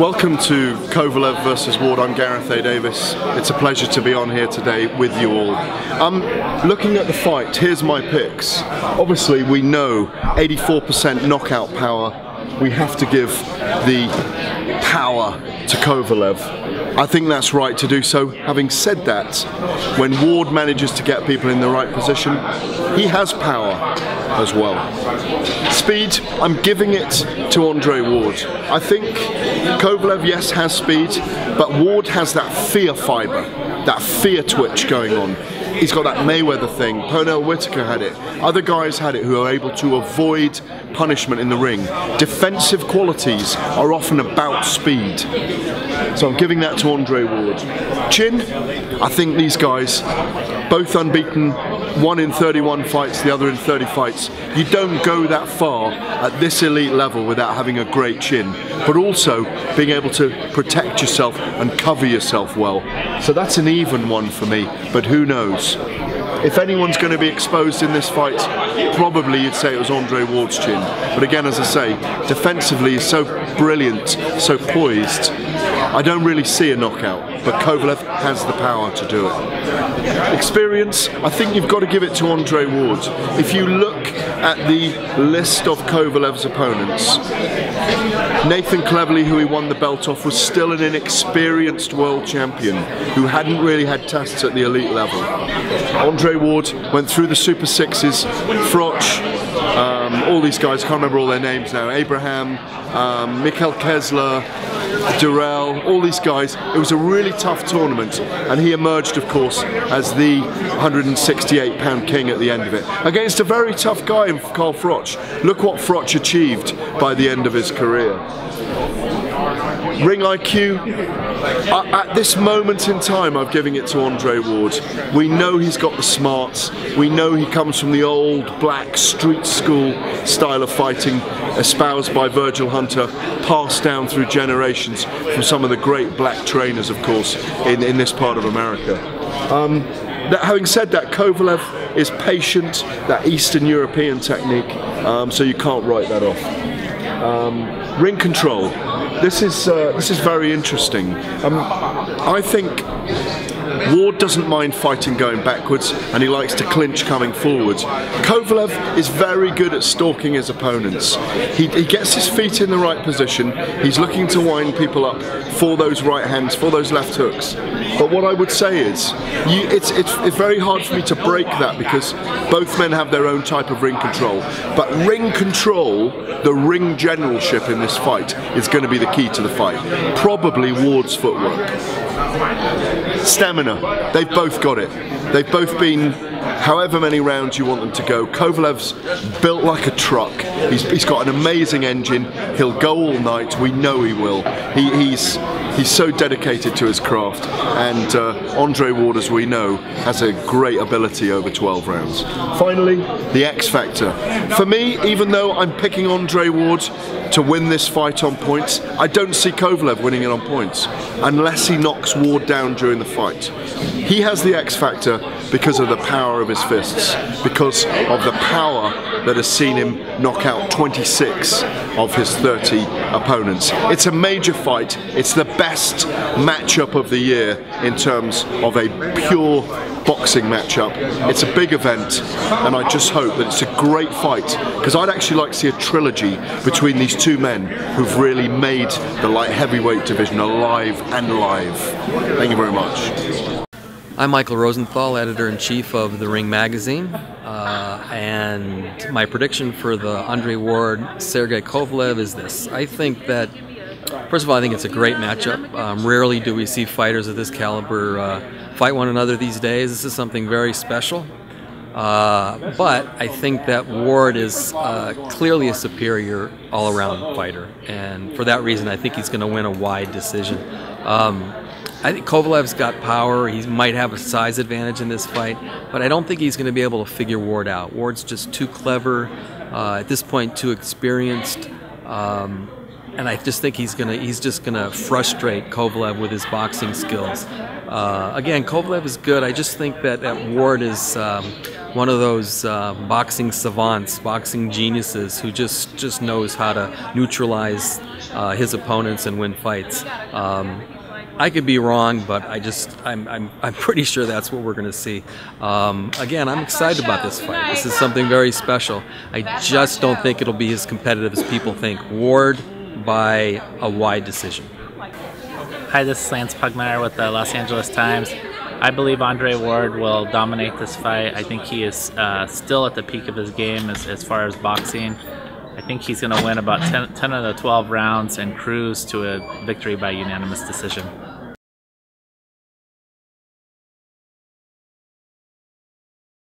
Welcome to Kovalev versus Ward. I'm Gareth A. Davis. It's a pleasure to be on here today with you all. Um, looking at the fight, here's my picks. Obviously, we know 84% knockout power. We have to give the power to Kovalev. I think that's right to do so. Having said that, when Ward manages to get people in the right position, he has power as well. Speed, I'm giving it to Andre Ward. I think Kovalev, yes, has speed, but Ward has that fear fiber, that fear twitch going on. He's got that Mayweather thing. Pernell Whitaker had it. Other guys had it who are able to avoid punishment in the ring. Defensive qualities are often about speed. So I'm giving that to Andre Ward. Chin, I think these guys, both unbeaten, one in 31 fights, the other in 30 fights. You don't go that far at this elite level without having a great chin, but also being able to protect yourself and cover yourself well. So that's an even one for me, but who knows? If anyone's going to be exposed in this fight, probably you'd say it was Andre Ward's chin. But again, as I say, defensively he's so brilliant, so poised. I don't really see a knockout, but Kovalev has the power to do it. Experience, I think you've got to give it to Andre Ward. If you look at the list of Kovalev's opponents, Nathan Cleverly, who he won the belt off, was still an inexperienced world champion who hadn't really had tests at the elite level. Andre Ward went through the Super Sixes, Froch, um, all these guys, I can't remember all their names now, Abraham, um, Kessler, Dirrell, all these guys. It was a really tough tournament, and he emerged, of course, as the 168 pound king at the end of it against a very tough guy Carl Froch. Look what Froch achieved by the end of his career. Ring IQ, at this moment in time, I'm giving it to Andre Ward. We know he's got the smarts. We know he comes from the old black street school style of fighting, espoused by Virgil Hunter, passed down through generations from some of the great black trainers, of course, in, in this part of America. Um, that, having said that, Kovalev is patient, that Eastern European technique, um, so you can't write that off. Um, ring control this is uh, this is very interesting. Um, I think Ward doesn't mind fighting going backwards and he likes to clinch coming forwards. Kovalev is very good at stalking his opponents. He, he, gets his feet in the right position, he's looking to wind people up for those right hands, for those left hooks. But what I would say is, you, it's, it's, it's very hard for me to break that because both men have their own type of ring control. But ring control, the ring generalship in this fight, is going to be the key to the fight. Probably Ward's footwork. Stamina, they've both got it. They've both been however many rounds you want them to go. Kovalev's built like a truck. He's, he's got an amazing engine. He'll go all night. We know he will. He, he's he's so dedicated to his craft. And uh, Andre Ward, as we know, has a great ability over 12 rounds. Finally, the X Factor. For me, even though I'm picking Andre Ward to win this fight on points, I don't see Kovalev winning it on points unless he knocks Ward down during the fight. He has the X Factor because of the power of his fists, because of the power that has seen him knock out 26 of his 30 opponents. It's a major fight. It's the best matchup of the year in terms of a pure boxing matchup. It's a big event, and I just hope that it's a great fight because I'd actually like to see a trilogy between these two men who've really made the light heavyweight division alive and live. Thank you very much. I'm Michael Rosenthal, editor in chief of The Ring magazine, uh, and my prediction for the Andre Ward Sergey Kovalev is this. I think that, first of all, I think it's a great matchup. Um, rarely do we see fighters of this caliber uh, fight one another these days. This is something very special. Uh, but I think that Ward is uh, clearly a superior all around fighter, and for that reason, I think he's going to win a wide decision. Um, I think Kovalev's got power. He might have a size advantage in this fight, but I don't think he's going to be able to figure Ward out. Ward's just too clever, uh, at this point, too experienced. Um, and I just think he's gonna he's just gonna frustrate Kovalev with his boxing skills. Uh, again, Kovalev is good. I just think that, that Ward is um, one of those uh, boxing savants, boxing geniuses who just just knows how to neutralize uh, his opponents and win fights. Um, I could be wrong, but I just I'm I'm, I'm pretty sure that's what we're going to see. Um, again, I'm excited about this fight. This is something very special. I just don't think it'll be as competitive as people think. Ward by a wide decision. Hi, this is Lance Pugmire with the Los Angeles Times. I believe Andre Ward will dominate this fight. I think he is uh, still at the peak of his game as, as far as boxing. I think he's going to win about 10, 10 of the 12 rounds and cruise to a victory by unanimous decision.